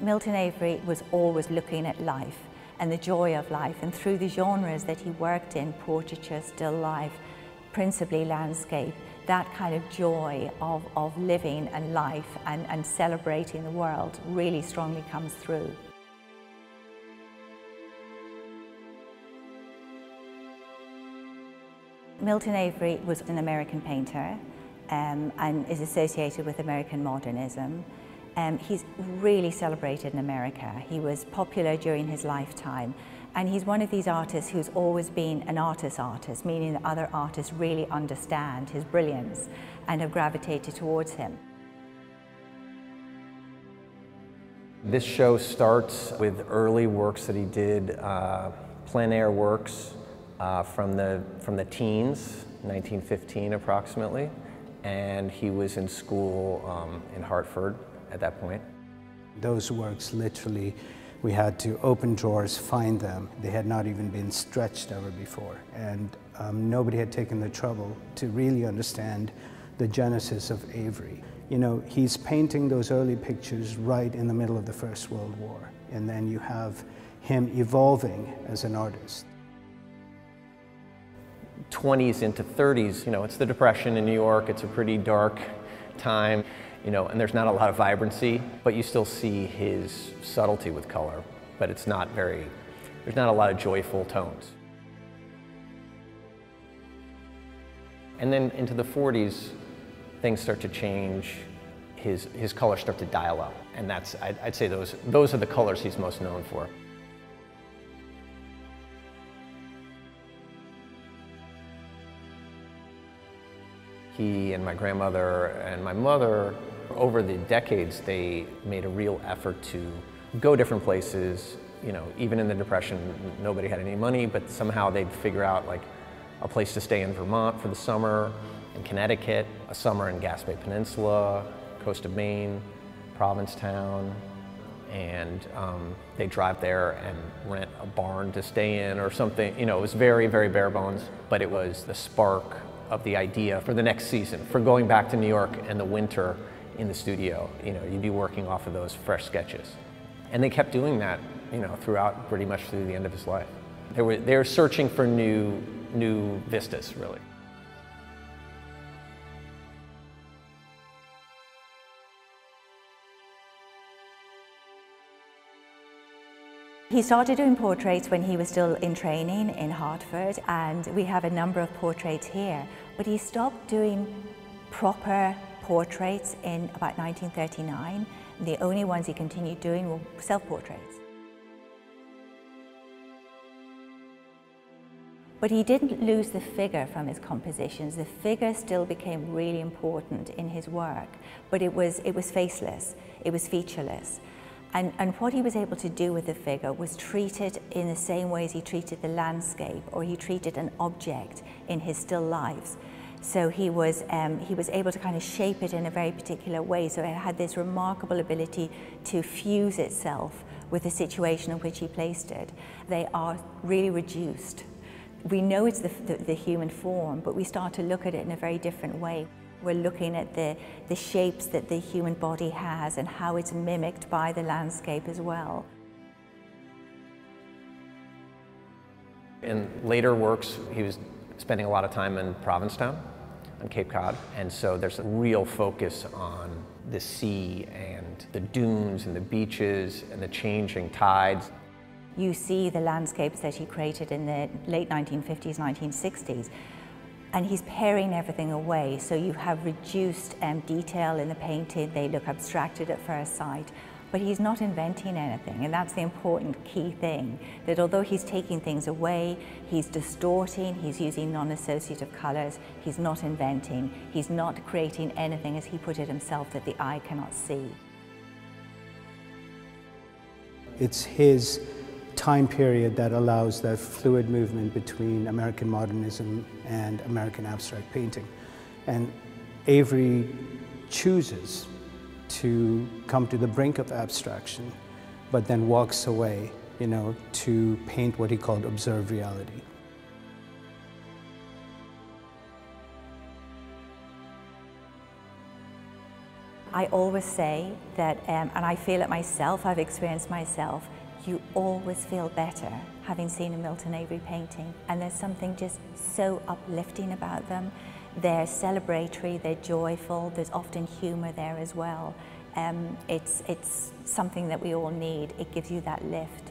Milton Avery was always looking at life and the joy of life and through the genres that he worked in, portraiture, still life, principally landscape, that kind of joy of, of living and life and, and celebrating the world really strongly comes through. Milton Avery was an American painter um, and is associated with American modernism. Um, he's really celebrated in America. He was popular during his lifetime and he's one of these artists who's always been an artist's artist, meaning that other artists really understand his brilliance and have gravitated towards him. This show starts with early works that he did, uh, plein air works uh, from, the, from the teens, 1915 approximately, and he was in school um, in Hartford at that point. Those works literally, we had to open drawers, find them. They had not even been stretched ever before, and um, nobody had taken the trouble to really understand the genesis of Avery. You know, he's painting those early pictures right in the middle of the First World War, and then you have him evolving as an artist. 20s into 30s, you know, it's the Depression in New York, it's a pretty dark time, you know, and there's not a lot of vibrancy, but you still see his subtlety with color, but it's not very, there's not a lot of joyful tones. And then into the 40s, things start to change, his, his colors start to dial up, and that's, I'd, I'd say those, those are the colors he's most known for. He and my grandmother and my mother, over the decades, they made a real effort to go different places. You know, even in the Depression, nobody had any money, but somehow they'd figure out like a place to stay in Vermont for the summer, in Connecticut, a summer in Gaspé Peninsula, coast of Maine, Provincetown, and um, they drive there and rent a barn to stay in or something. You know, it was very, very bare bones, but it was the spark of the idea for the next season, for going back to New York and the winter in the studio. You know, you'd be working off of those fresh sketches. And they kept doing that, you know, throughout pretty much through the end of his life. They were, they were searching for new, new vistas, really. He started doing portraits when he was still in training in Hartford and we have a number of portraits here but he stopped doing proper portraits in about 1939 the only ones he continued doing were self-portraits. But he didn't lose the figure from his compositions. The figure still became really important in his work, but it was, it was faceless, it was featureless. And, and what he was able to do with the figure was treat it in the same way as he treated the landscape or he treated an object in his still lives. So he was, um, he was able to kind of shape it in a very particular way. So it had this remarkable ability to fuse itself with the situation in which he placed it. They are really reduced. We know it's the, the, the human form, but we start to look at it in a very different way. We're looking at the, the shapes that the human body has and how it's mimicked by the landscape as well. In later works, he was spending a lot of time in Provincetown on Cape Cod, and so there's a real focus on the sea and the dunes and the beaches and the changing tides. You see the landscapes that he created in the late 1950s, 1960s, and he's paring everything away. So you have reduced um, detail in the painting, they look abstracted at first sight, but he's not inventing anything. And that's the important key thing, that although he's taking things away, he's distorting, he's using non-associative colors, he's not inventing, he's not creating anything, as he put it himself, that the eye cannot see. It's his time period that allows that fluid movement between American modernism and American abstract painting. And Avery chooses to come to the brink of abstraction, but then walks away, you know, to paint what he called observed reality. I always say that, um, and I feel it myself, I've experienced myself, you always feel better having seen a Milton Avery painting. And there's something just so uplifting about them. They're celebratory, they're joyful, there's often humour there as well. Um, it's, it's something that we all need. It gives you that lift.